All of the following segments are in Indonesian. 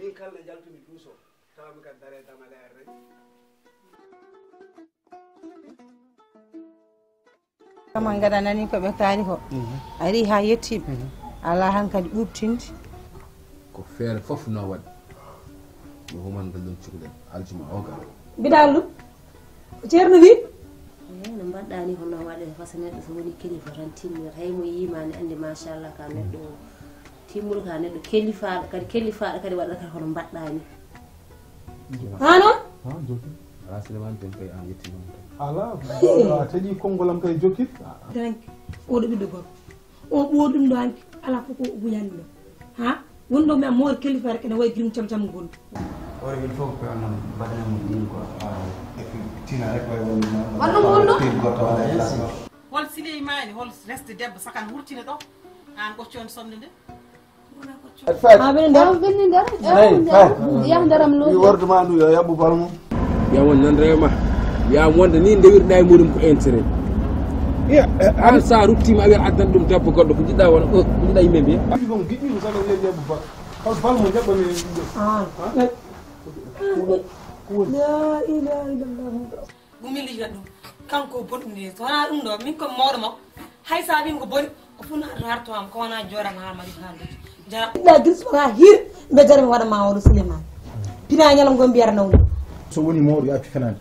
min kala jaltumi duuso tawami kam dare damalayar rek kaman gaɗa nani koɓe kaali ko. Ari mhm. ha yettiɓe. Mhm. Ala han kadi ɓurtinde ko feere fof no waɗi. Mi human ɗon cuhlen aljuma o gal mbiɗa ɗum ceerno wi? No mbaɗɗani hono waɗe fasa neɗɗo so woni kilifa tan timmir hay mo yimani andi machallah ka neɗɗo timmuɗo ka neɗɗo kellifaɗo kadi kellifaɗo kadi waɗata kadi hono mbaɗɗa ni ha noon ala silemani ten kay an yettinoma tan ala a taƴi konngolam kay jokkit danki oɗo ɓiɗɗo gorko on ɓoor ɗum ɗo hanki ala fof ko huñani ɗo ha? Woni ɗo mi a moori kellifare kene wayi girum cam cam gonɗu ore il faut que onon mbaɗanamo ɗin quoi et puis tina rek way wonno? tir goto waɗa e place goto hol sileymani hol resde debbo sakan wurtina ɗo an ɓocconi somde nde nder ɓenni nder yah ndaram i lo wordema ndu yo yaɓɓu bal mum wiyam won nan rewma wiyam wonde ni ndewirɗa e muɗum ko intérêt an sa ruttima a wiyat addan ɗum debbo goɗɗo ko jiɗɗa wona ko jiɗɗa yimɓe mbiya ɗum giƴƴimo saɗa wiya yaɓɓu bal hol bal mo jaɓɓami ɗum la ilaha illallah. Gumili ɗum kanko boɗɗum nde so wona ɗum ɗo min komi mawɗo makko hay sa wimi ko boni fun harto ko wana joram ha mari hande jara da gis wa hir be jaram wada ma wala suleiman pina nyalam go mbiyar nawni so woni mawdo yakki fenade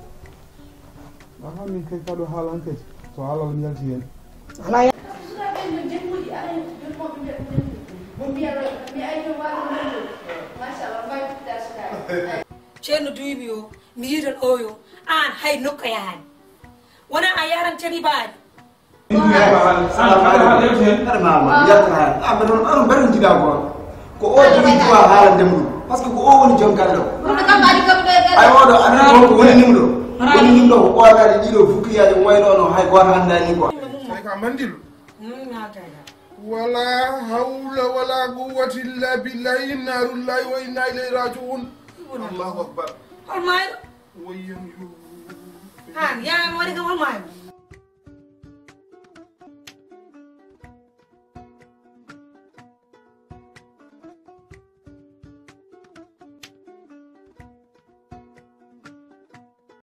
aha min kay kado halan kay so halal mi yalti hen ala ceerno duuɓi o mi yiitan oyo an hay nokka yahani wona a yaran cani baani an barin gida kuwa ko o jiri zuwa halan demdu parce que ko o woni jom kalɗo ay oɗo anani ko woni nimɗo woni nimɗo ko ɓoygaɗe ɗiɗo fukkiyaji waynono hay goto anndani quoi ka mandilu wala hawla wala quwata illa billahi innarullahi wa inna ilayhi rajiun. Allahu akbar. Almayo wayyan yo an yawan wari ga walmayo